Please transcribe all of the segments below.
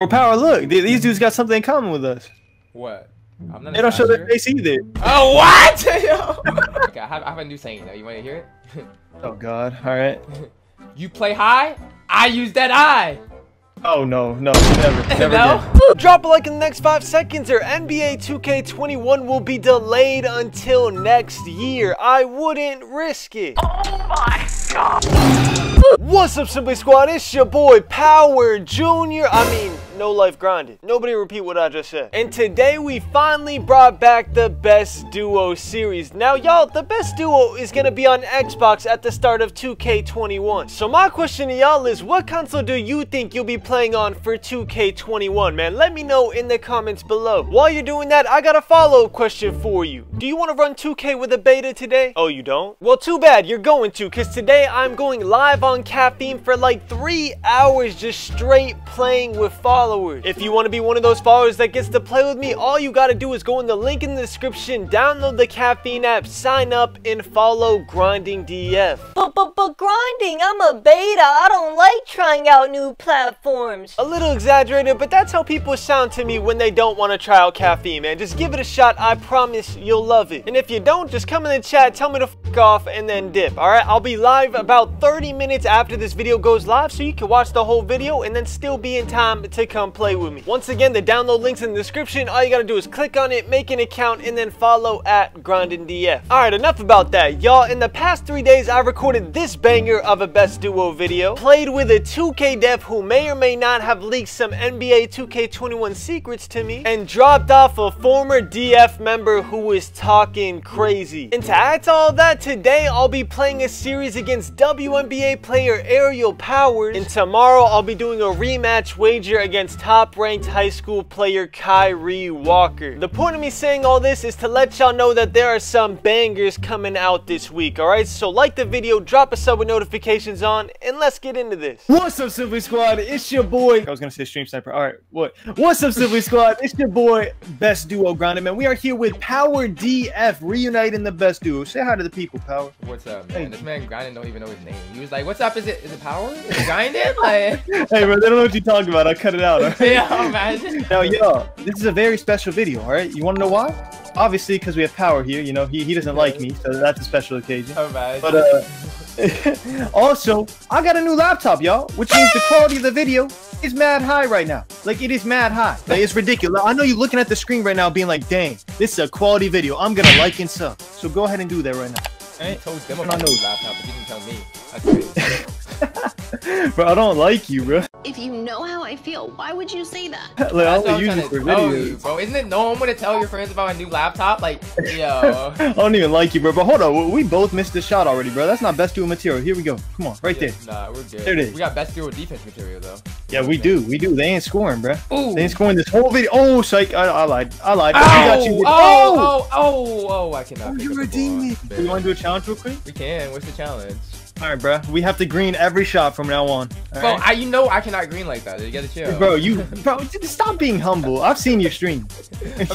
Well, power, look, these dudes got something in common with us. What? I'm not they don't show their face either. Oh, what? okay, I have, I have, a new saying though. You want to hear it? oh, God. All right. You play high, I use that eye. Oh no, no, never, never no? Drop a like in the next 5 seconds or NBA 2K21 will be delayed until next year. I wouldn't risk it. Oh my god. What's up, Simply Squad? It's your boy, Power Jr. I mean, no life grinded. Nobody repeat what I just said. And today we finally brought back the Best Duo series. Now, y'all, the Best Duo is gonna be on Xbox at the start of 2K21. So my question to y'all is, what console do you think you'll be playing on for 2K21, man? Let me know in the comments below. While you're doing that, I got a follow-up question for you. Do you want to run 2K with a beta today? Oh, you don't? Well, too bad, you're going to, because today I'm going live on caffeine for like three hours just straight playing with followers. If you want to be one of those followers that gets to play with me, all you gotta do is go in the link in the description, download the caffeine app, sign up, and follow Grinding DF. But, but, but grinding, I'm a beta. I don't like trying out new platforms. A little exaggerated, but that's how people sound to me when they don't want to try out caffeine, man. Just give it a shot. I promise you'll love it. And if you don't, just come in the chat, tell me to off, and then dip, alright? I'll be live about 30 minutes after this video goes live, so you can watch the whole video and then still be in time to come play with me. Once again, the download link's in the description. All you gotta do is click on it, make an account, and then follow at GrindingDF. Alright, enough about that. Y'all, in the past three days, I recorded this banger of a Best Duo video. Played with a 2K dev who may or may not have leaked some NBA 2K21 secrets to me. And dropped off a former DF member who was talking crazy. And to add to all that, today I'll be playing a series against WNBA player Ariel Powers. And tomorrow I'll be doing a rematch wager against top-ranked high school player Kyrie Walker. The point of me saying all this is to let y'all know that there are some bangers coming out this week, alright? So like the video, drop a sub with notifications on, and let's get into this. What's up, Simply Squad? It's your boy. I was gonna say Stream Sniper. Alright, what? What's up, Simply Squad? It's your boy, Best Duo Grinding Man. We are here with Power DF, reuniting the Best Duo. Say hi to the people, Power. What's up, man? Hey. This man Grinding don't even know his name. He was like, what's up? Is it is it Power? Is it Grinding? Like... hey, bro, they don't know what you're talking about. I cut it out. Right? yeah, imagine. Now, yo, this is a very special video, all right? You want to know why? Obviously, because we have Power here. You know, he, he doesn't like me, so that's a special occasion. Man. But, uh... also, I got a new laptop, y'all, which means the quality of the video is mad high right now. Like, it is mad high. Like, it's ridiculous. I know you're looking at the screen right now being like, dang, this is a quality video. I'm going to like and sub. So go ahead and do that right now. I told them about the laptop, but you didn't tell me. That's crazy. bro, I don't like you, bro. If you know how I feel, why would you say that? like, I only use it for videos. You, bro. Isn't it normal to tell your friends about a new laptop? Like, yo. I don't even like you, bro. But hold on, we both missed the shot already, bro. That's not best duo material. Here we go. Come on, right yeah, there. Nah, we're good. There it is. We got best duo defense material, though. Yeah, we do. We do. They ain't scoring, bro. Ooh. They ain't scoring this whole video. Oh, psych. I, I lied. I lied. Oh, got you. Oh, oh, oh, oh, oh, I cannot. Oh, you redeemed me. You want to do a challenge real quick? We can. What's the challenge? All right, bro. We have to green every shot from now on. Bro, right? I, you know I cannot green like that. You gotta chill. Bro, you, bro, stop being humble. I've seen your stream.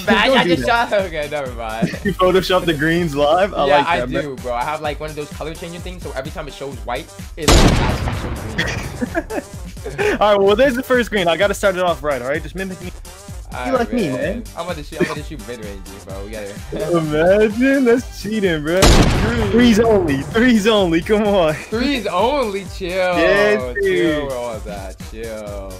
Bad, I just shot. Okay, never mind. you Photoshop the greens live. I yeah, like that, I do, bro. I have like one of those color changing things, so every time it shows white, it actually shows green. all right, well, there's the first green. I gotta start it off right. All right, just mimic me. You like man. me, man. I'm about to shoot. I'm about to shoot mid range, bro. We got it. Imagine that's cheating, bro. Threes only. Threes only. Come on. Threes only. Chill. Yeah, chill with all that. Chill.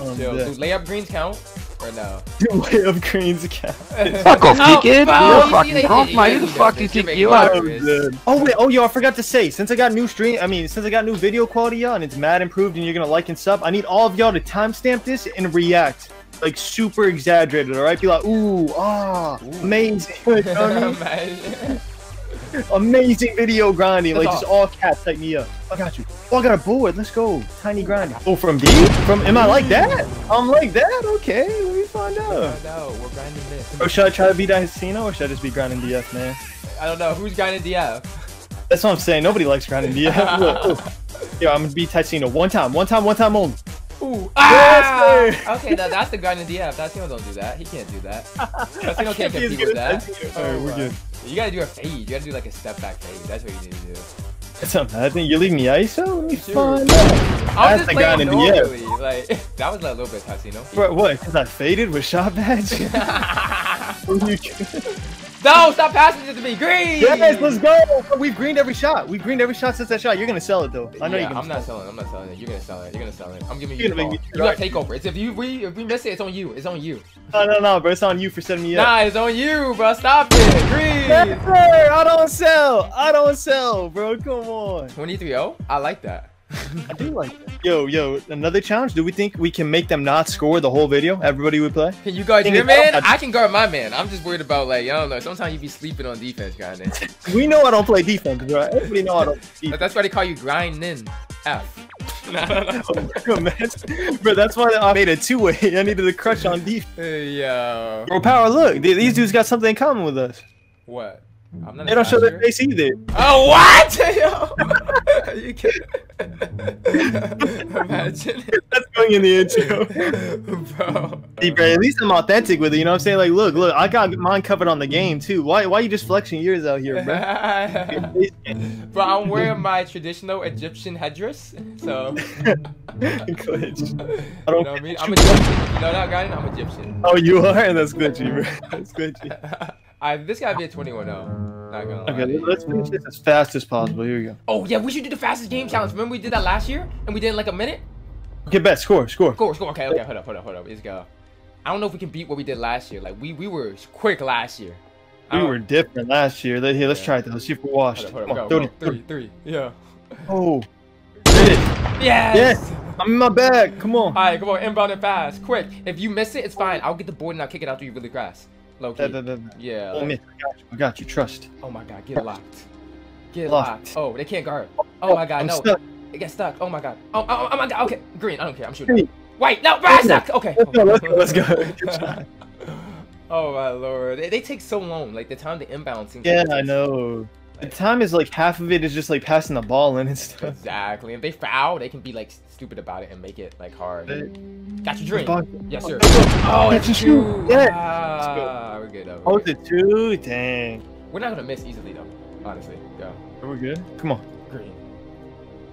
Oh, chill. Do layup greens count? Or no? Do layup greens count? fuck off, oh, kid. You're fucking off, man. Who the fuck do you think you are? Oh wait. Oh yo, I forgot to say. Since I got new stream, I mean, since I got new video quality, y'all, and it's mad improved, and you're gonna like and sub, I need all of y'all to timestamp this and react like super exaggerated, all right? Be like, ooh, ah, ooh. amazing. amazing video grinding, That's like just all cats type me up. I got you. Oh, I got a board. Let's go. Tiny grinding. Oh, from D? From am I like that? I'm like that? Okay, let me find out. No, we're grinding this. Or should I try to beat Casino or should I just be grinding DF, man? I don't know. Who's grinding DF? That's what I'm saying. Nobody likes grinding DF. Look, Yo, I'm gonna beat Ticino one time, one time, one time only. Ooh. Ah! okay, that, that's the guy in the DF. Tatsino don't do that. He can't do that. Tatsino can't compete with that. Alright, we're good. You gotta do a fade. You gotta do like a step back fade. That's what you need to do. That's amazing. You leave me ISO? Let me Sure. find out. I That's just the guy playing in the end. normally. Like that was like a little bit touchy, you. Bro, what? Because I faded with shot badge? What are you- No, stop passing it to me. Green. yes, let's go. We've greened every shot. We've greened every shot since that shot. You're gonna sell it though. I know yeah, you're gonna. I'm not selling. I'm not selling it. You're gonna sell it. You're gonna sell it. I'm giving you. You're the ball. You got right. takeover. It's if you we if we miss it, it's on you. It's on you. No, no, no, bro. It's on you for setting me up. Nah, it's on you, bro. Stop it. Green. Yes, sir. I don't sell. I don't sell, bro. Come on. 23-0. I like that. I do like that. Yo, yo, another challenge. Do we think we can make them not score the whole video? Everybody would play. Can you guard Thing your man? I- I can guard my man. I'm just worried about like I don't know. Sometimes you be sleeping on defense, kind of. We know I don't play defense, bro. Everybody know I don't. play defense. That's why they call you grinding. F. no, no, no. Man, bro, that's why I made a two-way. I needed a crush on defense. Hey, yo. Bro, power. Look, these dudes got something in common with us. What? I'm not. They don't show their face either. Oh what? Yo. you kidding? Imagine, That's going in the intro. bro. See, bro, at least I'm authentic with it. You know what I'm saying? Like, look, look, I got mine covered on the game too. Why, why you just flexing yours out here, bro? Bro, I'm wearing my traditional Egyptian headdress, so Glitch. I don't. know what I mean. I'm Egyptian. You know that guy? I'm Egyptian. Oh, you are? That's glitchy, bro. That's glitchy. I, this gotta be a 21 0. Not gonna lie. Okay, let- let's finish this as fast as possible. Here we go. Oh yeah, we should do the fastest game challenge. Remember we did that last year and we did it like a minute. Okay, bet. Score, score. Score, score. Okay, okay. Hold up, hold up, hold up. Let's go. I don't know if we can beat what we did last year. Like we we were quick last year. We were different last year. Let, here, let's Yeah. try it. Though. Let's see if we're washed. Hold up, Come hold on, go, throw go. it. Three, three. Yeah. Oh, it. Yes. Yes. I'm in my bag. Come on. All right, come on, inbound and fast, quick. If you miss it, it's fine. I'll get the board and I'll kick it out to you really fast. Da. Yeah. Oh, miss. I got you. I got you. Trust. oh my god, get locked. Get Locked. locked. Oh, they can't guard. Oh, oh my god, I'm no. stuck. It gets stuck. Oh my god. Oh, oh, oh my god. Okay, green. I don't care. I'm shooting. Green. Wait, no, bro, stuck. Okay. Let's go. Let's go. Let's go. Good. Oh my lord, they, they take so long. Like the time to inbound seems. Yeah, like I takes- The time is like half of it is just like passing the ball in and stuff. Exactly. If they foul, they can be like stupid about it and make it like hard. Got your drink. Yes, sir. Oh, it's shoot. two. Yeah. Ah, we're good though. Oh, it's a two? Dang. we're not gonna miss easily though. Honestly, yeah. Are we good? Come on. Green.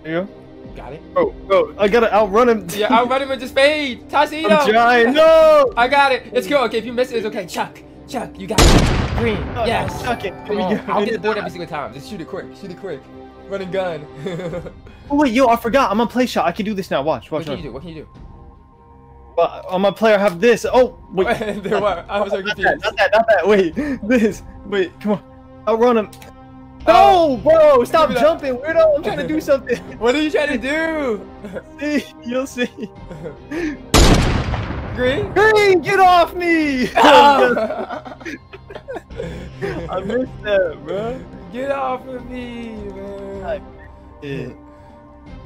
There you go. Got it. Oh, bro, I gotta outrun him. Yeah, I'll him with the spade. Tassino. I'm trying. No! I got it. It's cool. Okay, if you miss it, it's okay. Chuck. Chuck, you got it. Green. Oh, yes. Chuck it. Come There on. go. I'll get the board every single time. Just shoot it quick. Shoot it quick. Run and gun. Oh, wait, yo, I forgot. I'm gonna play shot. I can do this now. Watch, watch. what can watch. you do? What can you do? But I'm gonna play. I have this. Oh, wait. there what? I was so not that, not that, not that. Wait, this. Wait, come on. I'll run him. Oh. No, bro, stop Give me that. jumping, weirdo. I'm trying to do something. What are you trying to do? see, you'll see. Green? Green, get off me! Oh. I missed that, bro. Get off of me, man. Yeah.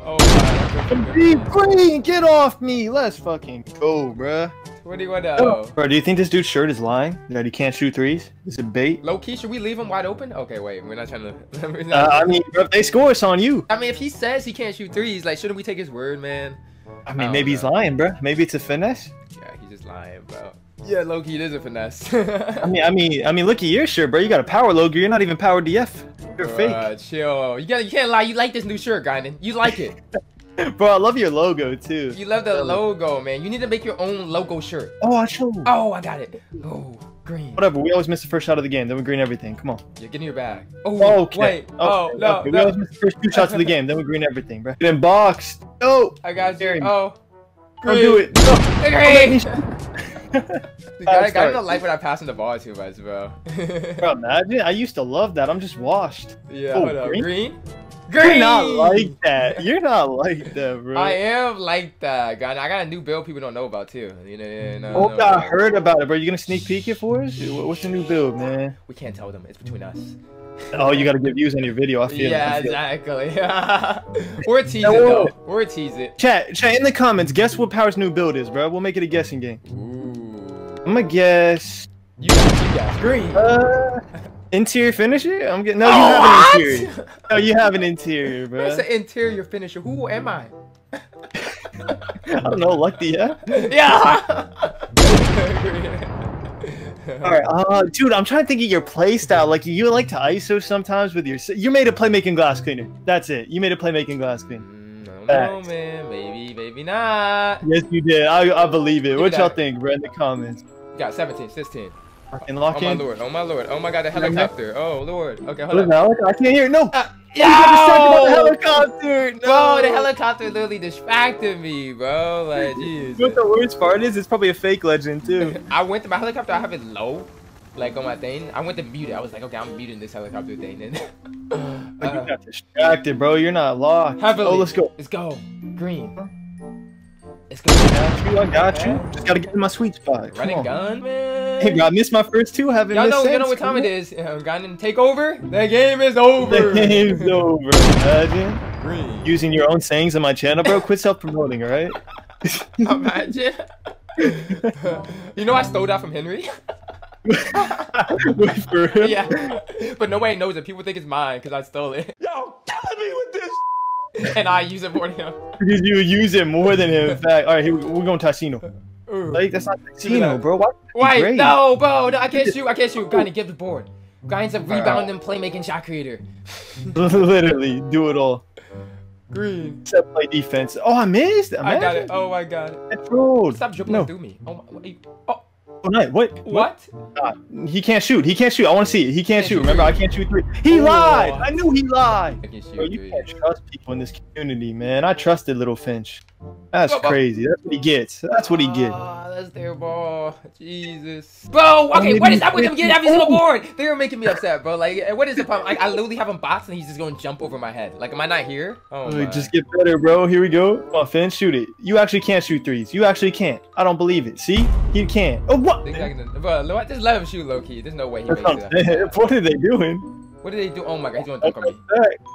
Oh my Green. Green, get off me! Let's fucking go, bro. What do you want to oh. Bro, do you think this dude's shirt is lying? That he can't shoot threes? Is it bait? Low key, should we leave him wide open? Okay, wait, we're not trying to. we're Uh, I mean, bro, if they score, it's on you. I mean, if he says he can't shoot threes, like, shouldn't we take his word, man? I I mean, don't maybe he's lying, bro. Maybe it's a finesse. Yeah, he's just lying, bro. Yeah, Loki, key, it is a finesse. I mean, I mean, I mean, look at your shirt, bro. You got a power logo. You're not even power DF. You're fake, chill. You got you can't lie. You like this new shirt, Guinan. You like it. bro. I love your logo too. You love the logo, man. You need to make your own logo shirt. Oh, I show. Oh, I got it. Oh, green. Whatever. We always miss the first shot of the game. Then we green everything. Come on. Yeah, get in your bag. Oh, oh Okay. wait. Oh, Okay, no, okay. We always miss the first two shots of the game. Then we green everything, bro. Get in box. No. Oh, I got you. Gary. Oh, Don't do it. No. Green. Oh, Bro, Dude, I, I sorry. don't like when I pass in the ball too much, bro. imagine. I used to love that. I'm just washed. yeah, Oh, hold up. green? Green? You're not like that. You're not like that, bro. I am like that, guy. I got a new build people don't know about too. You know, you know, Oh, know. I heard about it, bro. You gonna sneak peek it for us? Wh- What's the new build, man? We can't tell them. It's between us. Oh, you gotta give views on your video. I feel it. Yeah, it. exactly. We're teasing No. though. We're teasing. Chat, chat in the comments. Guess what Power's new build is, bro. We'll make it a guessing game. Ooh. I'm gonna guess. You guys, you guys. Green. Uh, interior finisher. I'm getting. No, you Oh, have what? an interior. No, you have an interior, bro. That's an interior finisher. Who am I? I don't know, lucky, yeah. Yeah. All right, uh, dude, I'm trying to think of your play style. Like you like to ISO sometimes with your. You made a playmaking glass cleaner. That's it. You made a playmaking glass cleaner. Mm, I don't know, Facts. man. Maybe, maybe not. Yes, you did. I, I believe it. Give What y'all think, bro? In the comments. Got 17, 16. And lock Oh my lord, oh my lord, oh my god, the helicopter. Oh lord. Okay, hold on. I can't hear. No. Uh, got the helicopter. No. Bro, the helicopter literally distracted me, bro. Like, jeez. What the worst part is, it's probably a fake legend too. I went to my helicopter. I have it low, like on my thing. I went to mute it. I was like, okay, I'm muting this helicopter thing. And But you uh, got distracted, bro. You're not locked. heavily. Oh, let's go. Let's go. Green. Let's go. Got you. I got you. Just gotta get in my sweet spot. Come Running on. gun, man. Hey, bro, I missed my first two. Haven't Y'all missed know, you since, know what time man. it is. Uh, Gun take over. The game is over. The game's over. Imagine Green. using your own sayings on my channel, bro. Quit self-promoting, all right? Imagine. you know I stole that from Henry. Wait for real? yeah, but nobody knows it. People think it's mine because I stole it. Yo, killing me with this. and I use it more than him. Because you use it more than him. In fact, all right, here we, we're going Tassino. Ooh. Like that's not Give Tassino, bro. Why? Wait, Great. no, bro, no, I can't shoot. I can't shoot. Guy, give the board. Guy's a rebounding, playmaking shot creator. Literally, do it all. Green. Except play defense. Oh, I missed. I got it. Oh, I got it. I. Stop dribbling No. through me. Oh my. Wait. Oh, Oh, no, what? what? Ah, he can't shoot. He can't shoot. I want to see it. He can't Can't shoot. shoot Remember. I can't shoot three. He lied. I knew he lied. I can shoot. Bro, you three. can't trust people in this community, man. I trusted Little Finch. That's crazy. That's what he gets. That's what he gets. Ah, that's their ball. Jesus. Bro, okay, what is up with him fifty- getting every single board? They were making me upset, bro. Like, what is the problem? Like, I literally have him boxed and he's just going to jump over my head. Like, am I not here? Oh, my. just get better, bro. Here we go. Come on, Finch, shoot it. You actually can't shoot threes. You actually can't. I don't believe it. See? He can't. Oh, what? I Bro, just let him shoot low key. There's no way he makes it. What are they doing? What did they do? Oh my god, he's going to dunk on me.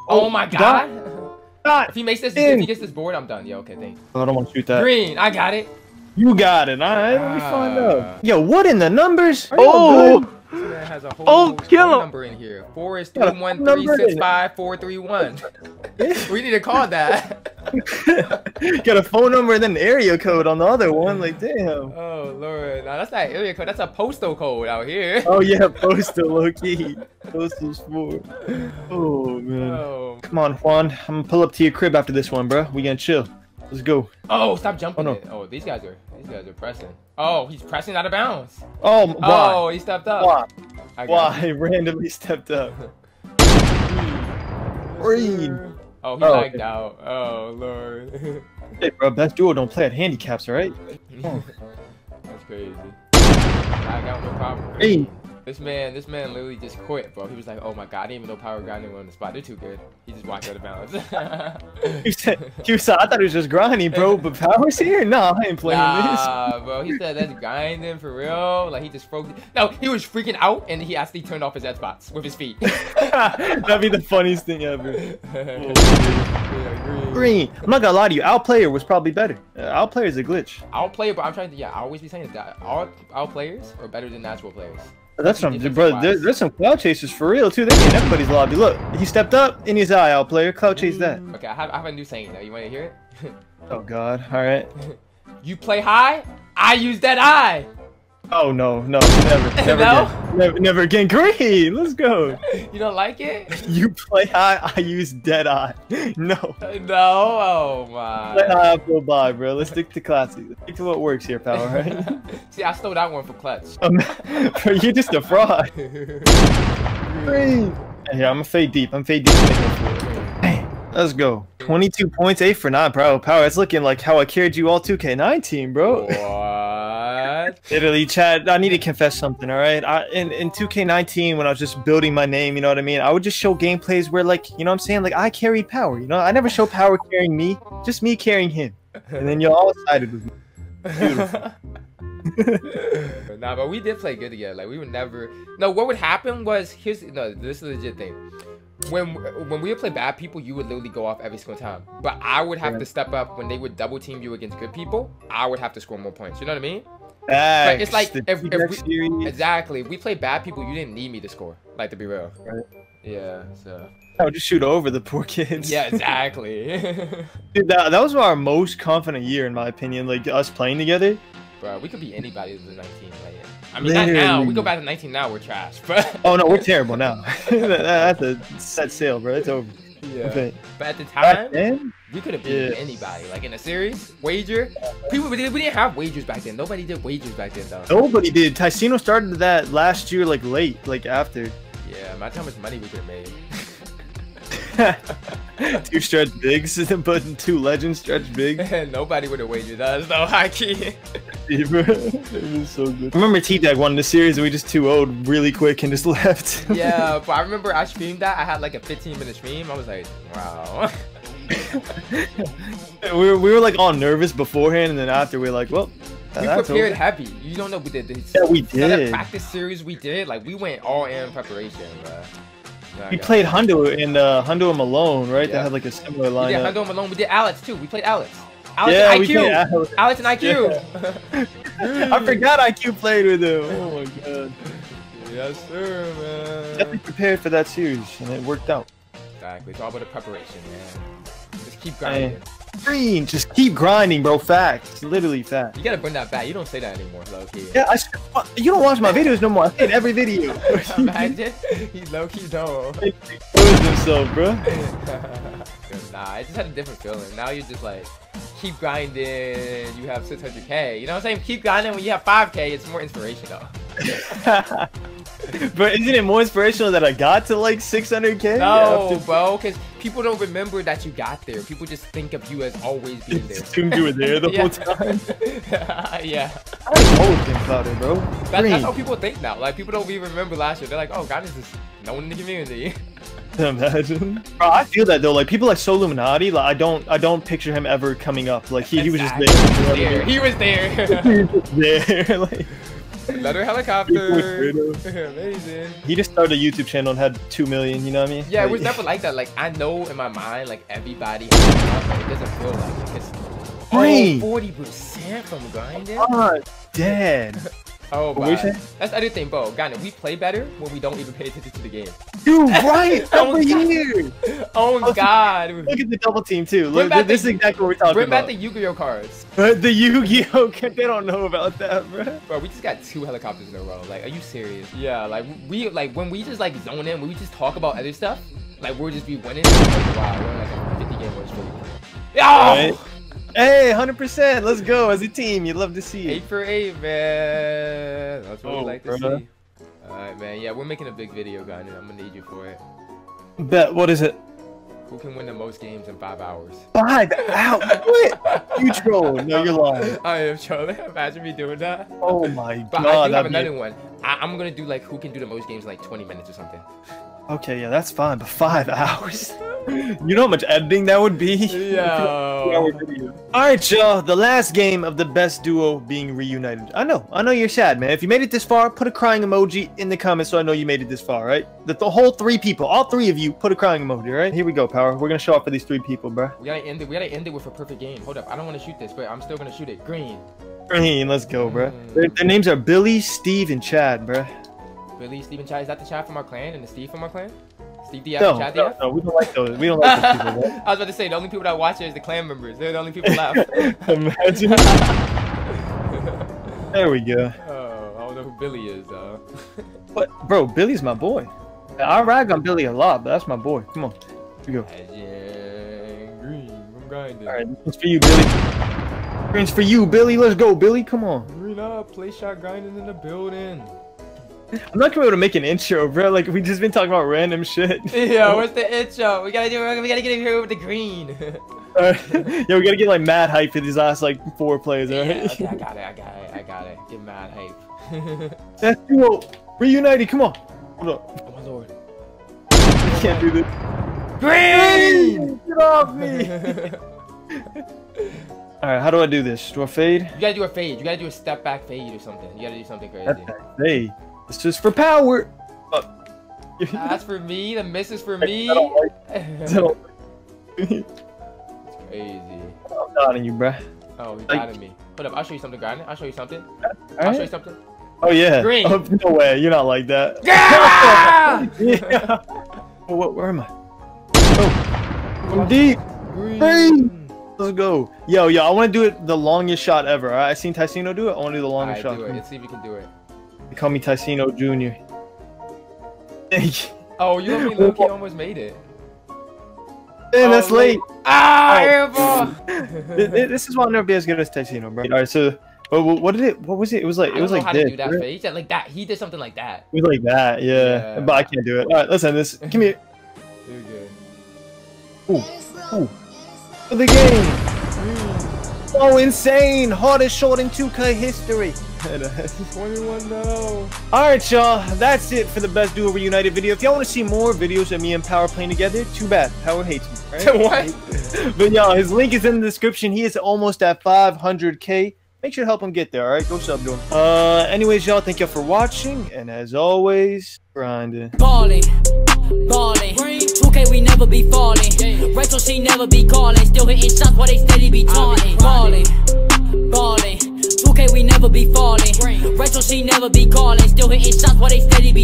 Oh my god. God. If he makes this, In. if he gets this board, I'm done. Yeah, okay, thanks. Oh, I don't want to shoot that. Green, I got it. You got it. All right, let me find Ah. out. Yo, what in the numbers? Are y'all Oh, good? This man has a whole Oh, kill him. number in here. Four is three one three six five four three one. We need to call that. Got a phone number and then an area code on the other one. Like, damn. Oh lord, nah, that's not area code. That's a postal code out here. Oh yeah, postal low key. Postal's four. Oh man. Oh. Come on, Juan. I'm gonna pull up to your crib after this one, bro. We gonna chill. Let's go. Oh, stop jumping Oh, no. it. Oh, these guys are these guys are pressing. Oh, he's pressing out of bounds. Oh, why? Oh, he stepped up. why? Why? Randomly stepped up. Green. Oh, he Oh, lagged okay. out. Oh lord. Hey, bro. Best duo don't play at handicaps, all right? That's crazy. I got no problem. Hey. This man, this man literally just quit, bro. He was like, "Oh my god, I didn't even know Power got anyone on the spot. They're too good." He just walked out of bounds. You said, you said, I thought it was just grinding, bro. But Power's here? Nah, I ain't playing this. nah, bro. He said that's grinding for real. Like he just broke. No, he was freaking out, and he actually turned off his Xbox with his feet. That'd be the funniest thing ever. Green. Green. I'm not gonna lie to you. Outplayer was probably better. Uh, Outplayer is a glitch. Play, but I'm trying to. Yeah, I always be saying that our our players are better than natural players. That's from some, defensive bro. There, there's some cloud chasers for real too. They in everybody's lobby. Look, he stepped up in his eye. Outplayer, cloud chase that. Mm. Okay, I have, I have a new saying now. You want to hear it? Oh God. All right. you play high, I use that eye. Oh no, no, never, never No? again. Never, never again. Green. Let's go. You don't like it? You play high. I use dead eye. No. No. Oh Play my. high, I feel bye, bro. Let's stick to classic. Let's stick to what works here, pal. Right. See, I stole that one for clutch. Um, bro, you're just a fraud. Green. Yeah, I'm a fade deep. I'm fade deep. Hey, let's go. 22 points, 8 for 9, bro. Power, it's looking like how I carried you all 2K19, bro. what? Literally, Chad, I need to confess something, all right? I, in, in 2K19, when I was just building my name, you know what I mean? I would just show gameplays where, like, you know what I'm saying? Like, I carried Power, you know? I never show Power carrying me, just me carrying him. And then y'all all sided with me. nah, but we did play good together. Like we would never. No, what would happen was here's no. This is a legit thing. When when we would play bad people, you would literally go off every single time. But I would have Yeah. to step up when they would double team you against good people. I would have to score more points. You know what I mean? Facts. it's like if- if we- Exactly. If we play bad people, you didn't need me to score. Like to be real. Right. Yeah. So. I would just shoot over the poor kids. Yeah. Exactly. Dude, that, that was our most confident year, in my opinion. Like, us playing together. Bro, we could be anybody who's 19. Like, I mean, not now. We go back to 19 now, we're trash. But Oh no, we're terrible now. That- That's a set sail, bro. It's over. yeah. Okay. But at the time, we could have beat Yeah. anybody. Like in a series, wager. People we didn't, we didn't have wagers back then. Nobody did wagers back then though. nobody did. Ticino started that last year, like late, like after. Yeah, imagine how much money we could have made. two stretch bigs, but two legends stretch big. Nobody would have wagered us though, key. it was so good. Remember T-Dag won the series and we just 2 0'd really quick and just left. yeah, but I remember I streamed that. I had like a 15 minute stream. I was like, wow. we, were, we were like all nervous beforehand and then after we were like, well, we prepared over. heavy. You don't know what we did this. Yeah, we That did. practice series we did, like we went all in preparation, bro. We played it. Hundo and uh, Hundo and Malone, right? Yeah. That had like a similar We Yeah, lineup. and Malone. We did Alex too. We played Alex. Alex yeah, and we IQ. Alex. Alex and IQ. I forgot IQ played with him. Oh my god. yes, sir, man. Definitely prepared for that series and it worked out. Exactly. It's all about the preparation, man. Keep grinding. Green, just keep grinding, bro. Facts. Literally facts. You gotta bring that back. You don't say that anymore, low key. Yeah, I, you don't watch my videos no more. I say every video. Imagine he low key don't. He himself, bro. nah, I just had a different feeling. Now you're just like, keep grinding. You have 600k. You know what I'm saying? Keep grinding. When you have 5k, it's more inspirational. but isn't it more inspirational that I got to like 600k? No, After- bro, because people don't remember that you got there. People just think of you as always being there. assumed you were there the yeah. whole time. yeah. I always think about it, bro. That, that's how people think now. Like people don't even remember last year. They're like, oh, God is just known in the community. Imagine. Bro, I feel that though. Like people like Solluminati, like I don't, I don't picture him ever coming up. Like he, he was just there. He was there. He was just there. like Another helicopter. Amazing. he just started a YouTube channel and had two million. You know what I mean? Yeah, it Like- was never like that. Like I know in my mind, like everybody has it doesn't feel like it. It's oh, forty percent from grinding. God, dead. Oh, my. That's the other thing, bro. Grinding, we play better when we don't even pay attention to the game. Dude, right? Oh, year. Oh God. Look at the double team too. Look, this the- is exactly what we're talking about. Bring back the Yu-Gi-Oh cards, the, the Yu-Gi-Oh! They don't know about that, bro. bro. We just got two helicopters in a row. Like, are you serious? Yeah, like we like when we just like zone in, when we just talk about other stuff, like we'll just be winning. Like, wow, we're like a 50 game win streak. Oh! Right. Hey, 100%. Let's go as a team. You'd love to see it. Eight it. for eight, man. That's what Oh, we like to brother. see. Alright, man. Yeah, we're making a big video, guy, and I'm gonna need you for it. Bet. What is it? Who can win the most games in five hours? Five out. What? You troll. No, you're lying. I am trolling. Imagine me doing that. Oh my But god. I do have that'd be- another one. I- I'm gonna do like who can do the most games in like 20 minutes or something. Okay, yeah, that's fine, but five hours. you know how much editing that would be? Yo. Alright, y'all. The last game of the best duo being reunited. I know. I know you're sad, man. If you made it this far, put a crying emoji in the comments so I know you made it this far, right? The, the whole three people, all three of you, put a crying emoji, right? Here we go, Power. We're gonna show off for these three people, bro. We gotta end it. We gotta end it with a perfect game. Hold up. I don't want to shoot this, but I'm still gonna shoot it. Green. Green, let's go, bro. Their, their names are Billy, Steve, and Chad, bro. Billy, Steve, and Chad. Is that the Chad from our clan and the Steve from our clan? Steve DF No, and Chad no, DF? no, we don't like those. We don't like those people, bro. I was about to say the only people that watch it is the clan members. They're the only people left. Imagine. there we go. oh, I don't know who Billy is though. But bro, Billy's my boy. I rag on Billy a lot, but that's my boy. Come on, here we go. Green. I'm grinding. All right, this one's for you, Billy. Green's for you, Billy. Let's go, Billy. Come on. Up. Play shot grinding in the building. I'm not gonna be able to make an intro, bro. Like we just been talking about random shit. Yeah, what's the intro? We gotta do. We gotta get in here with the green. Alright. yeah, we gotta get like mad hype for these last like four plays, yeah, okay, I got it. I got it. I got it. Get mad hype. That's duo reunited. Come on. Hold up. oh my lord. I can't do this. Green. Get off me. Alright, how do I do this? Do I fade? You gotta do a fade. You gotta do a step back fade or something. You gotta do something crazy. Hey, it's just for power. Uh, That's for me. The miss is for I me. don't like- I Crazy. I'm not on you, bruh. Oh, he Like- me. Hold up. I'll show you something, grinding. I'll show you something. I'll show you something. Oh yeah. Green. Oh, no way. You're not like that. Yeah! yeah. Oh, what? Where am I? Oh, I'm deep. Green. Green. Let's go. Yo, yo, I want to do it the longest shot ever. All right, I seen Ticino do it. I want to do the longest Alright, shot. do it. Let's see if we can do it. They call me Ticino Jr. Oh, you know me, Loki almost made it. Man, that's Oh, late. Ah, Oh. th- this is why I'll never be as good as Ticino, bro. All right, so, but what did it? What was it? It was like I it was don't know like how this. to do that right? face. Yeah, like that. He did something like that. It was like that, yeah. Yeah. But I can't do it. All right, let's end this. Give me it. You're good. For the game. Oh, insane! Hardest short in 2K history. 21 no. Alright, y'all. That's it for the best duo reunited video. If y'all want to see more videos of me and Power playing together, too bad. Power hates me. Right? what? but y'all, his link is in the description. He is almost at 500k. Make sure to help him get there, alright? Go sub to him. Uh, anyways, y'all, thank y'all for watching. And as always, grinding. Ballin', ballin'. 2K, we never be falling. Retro, she never be calling. Still hitting shots while they steady be taunting. Ballin', ballin'. 2K, we never be falling. Retro, she never be calling. Still hitting shots while they steady be